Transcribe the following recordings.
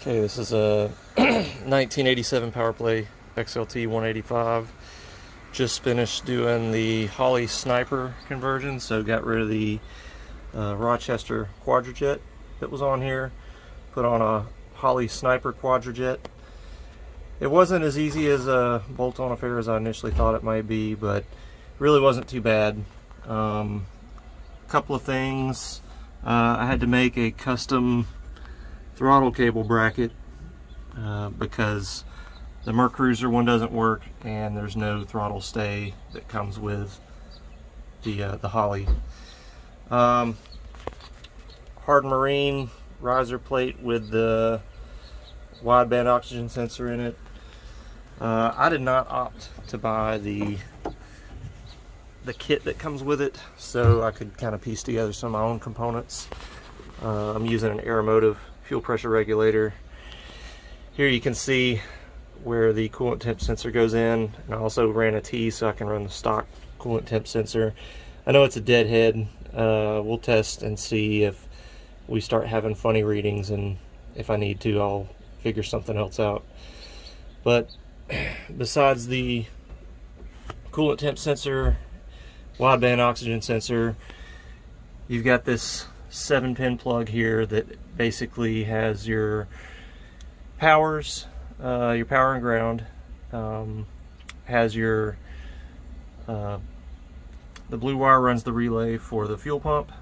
Okay, this is a 1987 PowerPlay XLT 185. Just finished doing the Holley Sniper conversion, so got rid of the uh, Rochester Quadrajet that was on here. Put on a Holley Sniper Quadrajet. It wasn't as easy as a bolt-on affair as I initially thought it might be, but really wasn't too bad. A um, couple of things. Uh, I had to make a custom throttle cable bracket uh, because the Mercruiser one doesn't work and there's no throttle stay that comes with the uh, the Holley. Um, Hardin Marine riser plate with the wideband oxygen sensor in it. Uh, I did not opt to buy the the kit that comes with it so I could kind of piece together some of my own components. Uh, I'm using an Aeromotive fuel pressure regulator. Here you can see where the coolant temp sensor goes in. And I also ran a T so I can run the stock coolant temp sensor. I know it's a deadhead. Uh, we'll test and see if we start having funny readings and if I need to I'll figure something else out. But besides the coolant temp sensor, wideband oxygen sensor, you've got this seven pin plug here that basically has your powers, uh, your power and ground, um, has your uh, the blue wire runs the relay for the fuel pump.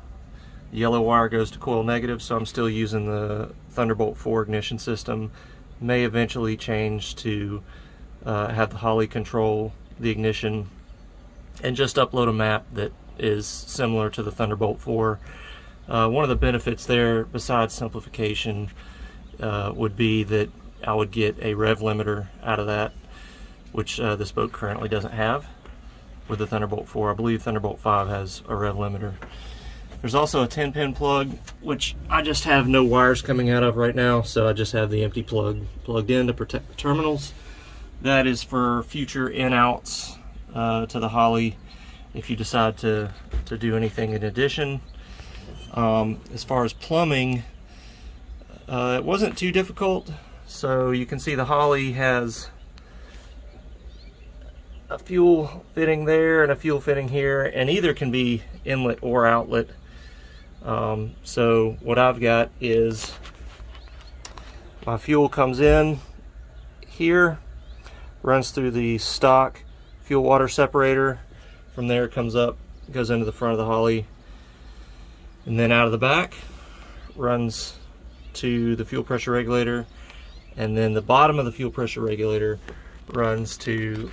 The yellow wire goes to coil negative, so I'm still using the Thunderbolt 4 ignition system. May eventually change to uh, have the Holley control the ignition and just upload a map that is similar to the Thunderbolt 4 uh, one of the benefits there, besides simplification, uh, would be that I would get a rev limiter out of that, which uh, this boat currently doesn't have with the Thunderbolt 4. I believe Thunderbolt 5 has a rev limiter. There's also a 10 pin plug, which I just have no wires coming out of right now, so I just have the empty plug plugged in to protect the terminals. That is for future in-outs uh, to the Holley if you decide to, to do anything in addition. Um, as far as plumbing, uh, it wasn't too difficult. So you can see the Holley has a fuel fitting there and a fuel fitting here, and either can be inlet or outlet. Um, so what I've got is my fuel comes in here, runs through the stock fuel water separator. From there it comes up, goes into the front of the Holley, and then out of the back runs to the fuel pressure regulator. And then the bottom of the fuel pressure regulator runs to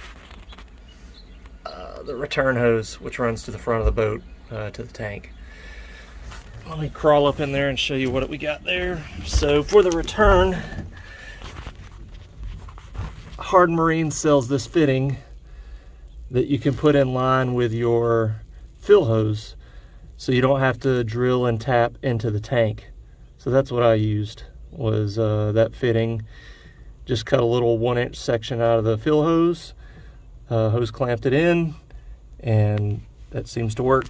uh, the return hose which runs to the front of the boat uh, to the tank. Let me crawl up in there and show you what we got there. So for the return Hardin Marine sells this fitting that you can put in line with your fill hose so you don't have to drill and tap into the tank. So that's what I used was uh, that fitting. Just cut a little one inch section out of the fill hose, uh, hose clamped it in, and that seems to work.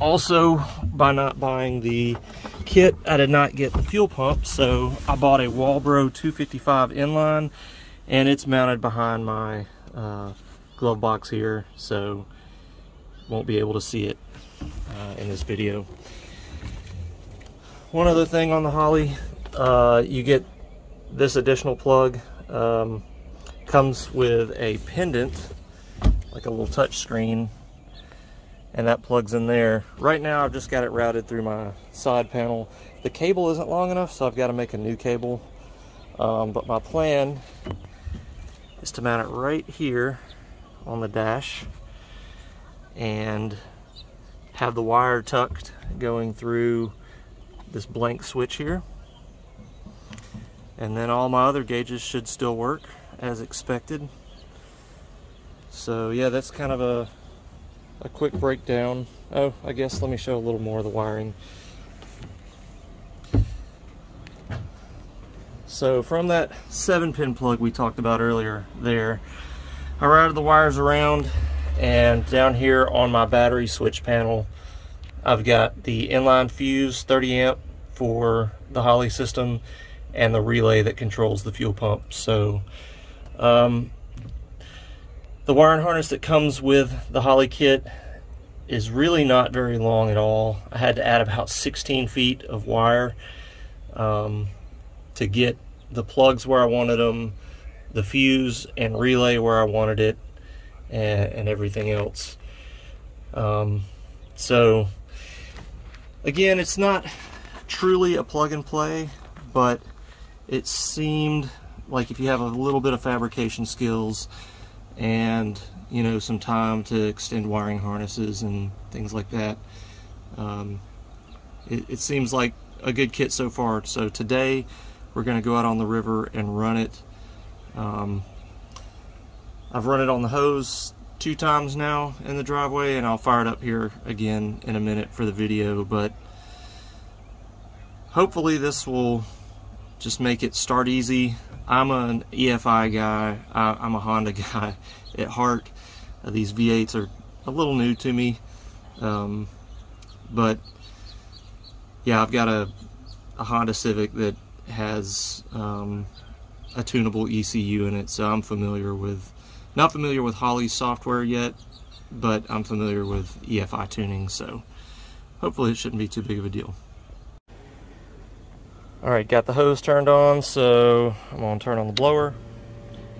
Also, by not buying the kit, I did not get the fuel pump, so I bought a Walbro 255 inline, and it's mounted behind my uh, glove box here, so won't be able to see it uh, in this video. One other thing on the Holley, uh, you get this additional plug. Um, comes with a pendant, like a little touch screen, and that plugs in there. Right now I've just got it routed through my side panel. The cable isn't long enough, so I've got to make a new cable. Um, but my plan is to mount it right here on the dash and have the wire tucked going through this blank switch here. And then all my other gauges should still work as expected. So yeah, that's kind of a, a quick breakdown. Oh, I guess let me show a little more of the wiring. So from that seven pin plug we talked about earlier there, I routed the wires around and down here on my battery switch panel, I've got the inline fuse 30 amp for the Holley system and the relay that controls the fuel pump. So um, the wiring harness that comes with the Holley kit is really not very long at all. I had to add about 16 feet of wire um, to get the plugs where I wanted them, the fuse and relay where I wanted it, and, and everything else. Um, so, again, it's not truly a plug and play, but it seemed like if you have a little bit of fabrication skills and you know some time to extend wiring harnesses and things like that um, it, it, seems like a good kit so far so today we're going to go out on the river and run it um, I've run it on the hose two times now in the driveway and I'll fire it up here again in a minute for the video but hopefully this will just make it start easy I'm an EFI guy. I, am a Honda guy at heart. Uh, these V8s are a little new to me, um, but yeah, I've got a, a Honda Civic that has um, a tunable ECU in it, so I'm familiar with, not familiar with Holley's software yet, but I'm familiar with EFI tuning, so hopefully it shouldn't be too big of a deal. All right, got the hose turned on, so I'm gonna turn on the blower,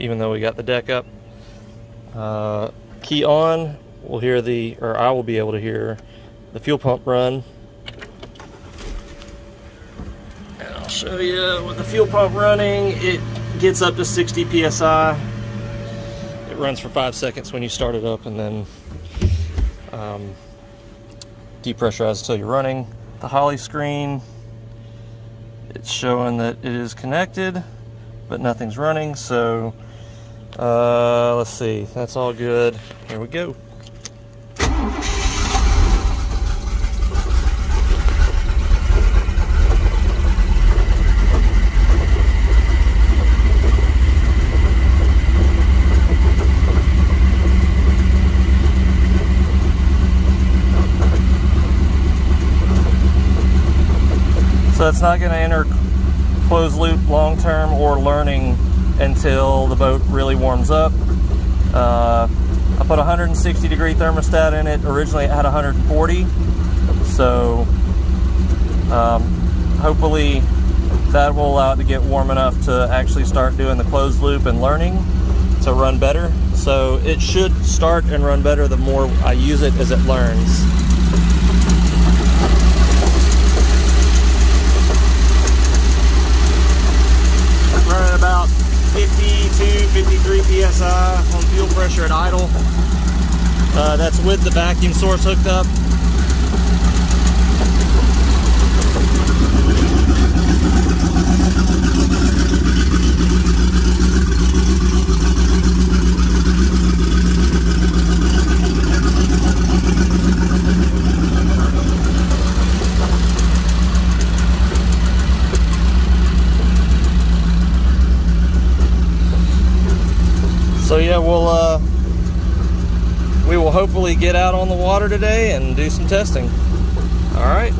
even though we got the deck up. Uh, key on, we'll hear the, or I will be able to hear the fuel pump run. And I'll show you with the fuel pump running, it gets up to 60 PSI. Runs for five seconds when you start it up and then um, depressurize until you're running. The Holley screen, it's showing that it is connected but nothing's running. So uh, let's see. That's all good. Here we go it's not going to enter closed loop long term or learning until the boat really warms up. Uh, I put a 160 degree thermostat in it. Originally it had 140. So um, hopefully that will allow it to get warm enough to actually start doing the closed loop and learning to run better. So it should start and run better the more I use it as it learns. About 52, 53 psi on fuel pressure at idle. Uh, that's with the vacuum source hooked up. We'll uh, we will hopefully get out on the water today and do some testing. All right.